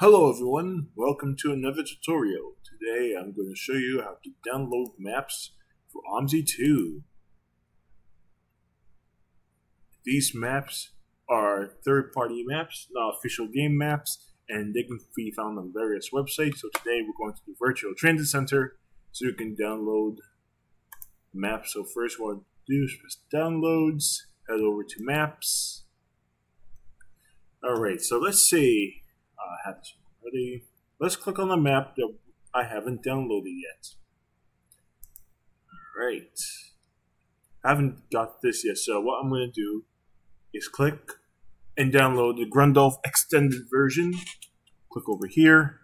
Hello everyone, welcome to another tutorial. Today I'm going to show you how to download maps for OMSI 2. These maps are third-party maps, not official game maps, and they can be found on various websites. So today we're going to the Virtual Transit Center so you can download maps. So first what to do is press downloads, head over to maps. Alright, so let's see uh, have this already. Let's click on the map that I haven't downloaded yet. Alright. I haven't got this yet, so what I'm going to do is click and download the Grundorf extended version. Click over here.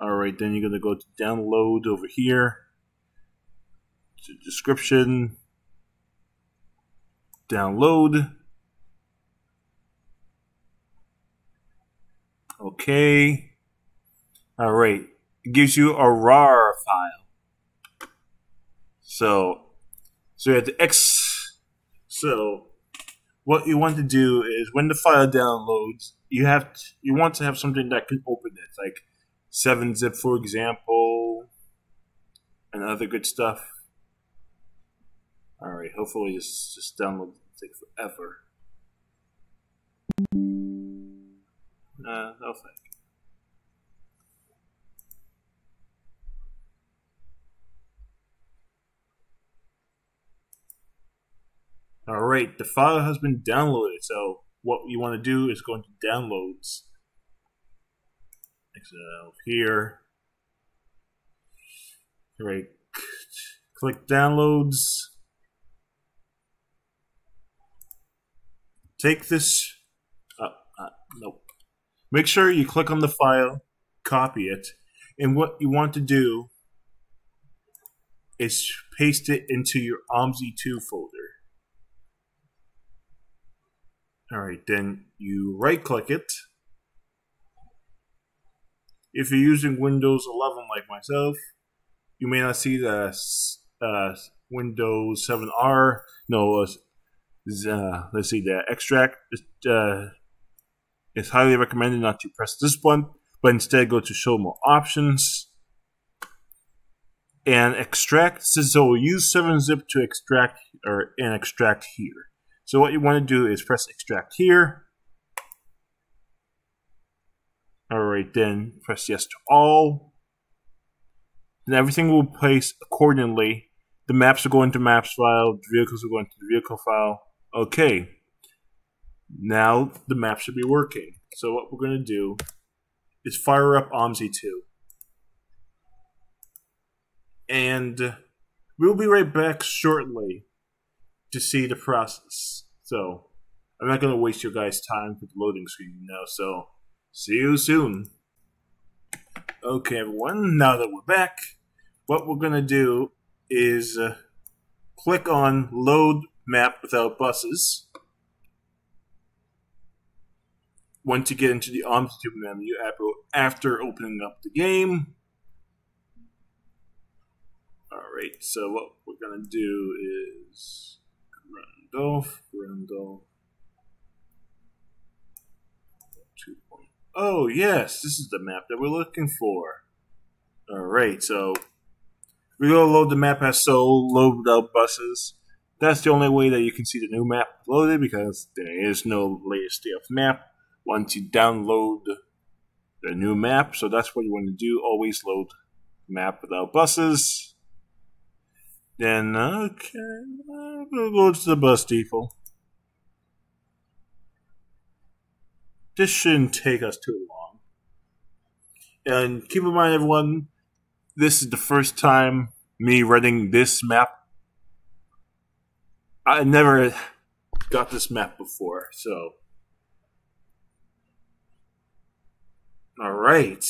Alright, then you're going to go to download over here. To description. Download. Okay. All right. It gives you a RAR file. So, so you have the X. So, what you want to do is when the file downloads, you have to, you want to have something that can open it, like 7-zip, for example, and other good stuff. All right. Hopefully, this just download take forever. Uh, no thank. Alright, the file has been downloaded, so what you want to do is go into downloads. Exit out here. Alright, click downloads. Take this. Uh, uh, nope. Make sure you click on the file, copy it, and what you want to do is paste it into your OMSI2 folder. Alright, then you right click it. If you're using Windows 11 like myself, you may not see the uh, Windows 7R. No, uh, let's see, the extract. Uh, it's highly recommended not to press this button, but instead go to show more options and extract. So we'll use 7-zip to extract or and extract here. So what you want to do is press extract here. Alright, then press yes to all. And everything will place accordingly. The maps will go into maps file, the vehicles will go into the vehicle file. Okay. Now the map should be working. So what we're going to do is fire up OMSI 2. And we'll be right back shortly to see the process. So I'm not going to waste your guys' time with the loading screen now, so see you soon. Okay, everyone, now that we're back, what we're going to do is uh, click on Load Map Without Buses. Once you get into the OMSI menu after opening up the game. Alright, so what we're to do is Randolph, Randolph 2.0. Oh, yes, this is the map that we're looking for. Alright, so we're to load the map as so, load without buses. That's the only way that you can see the new map loaded because there is no latest state of map once you download the new map. So that's what you want to do. Always load map without buses. Then, okay, we'll go to the bus depot. This shouldn't take us too long. And keep in mind, everyone, this is the first time me running this map. I never got this map before, so All right.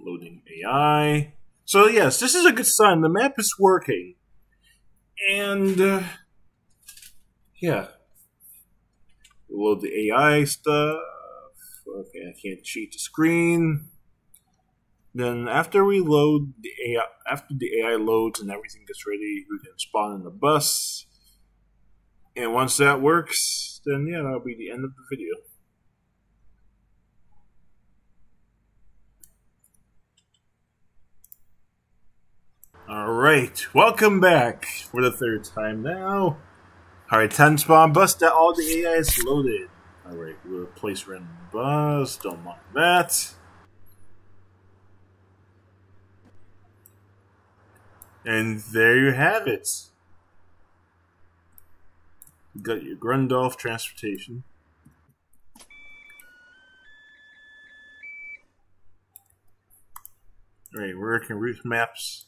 Loading AI. So yes, this is a good sign. The map is working. And uh, yeah. Load the AI stuff. Okay, I can't cheat the screen. Then after we load the AI, after the AI loads and everything gets ready, we can spawn in the bus. And once that works, then yeah, that'll be the end of the video. Alright, welcome back for the third time now. Alright, 10 spawn bus that all the AI is loaded. Alright, we'll place random bus, don't mind that. And there you have it. Got your Grundorf transportation. Alright, we're working route maps.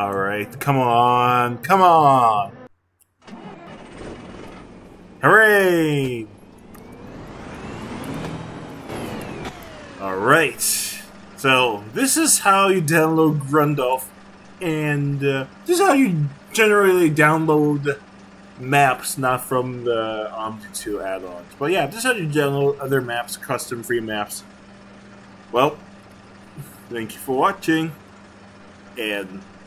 Alright, come on, come on! Hooray! Alright. So this is how you download Grundorf, and uh, this is how you generally download maps, not from the OMSI 2 add-ons. But yeah, this is how you download other maps, custom free maps. Well, thank you for watching, and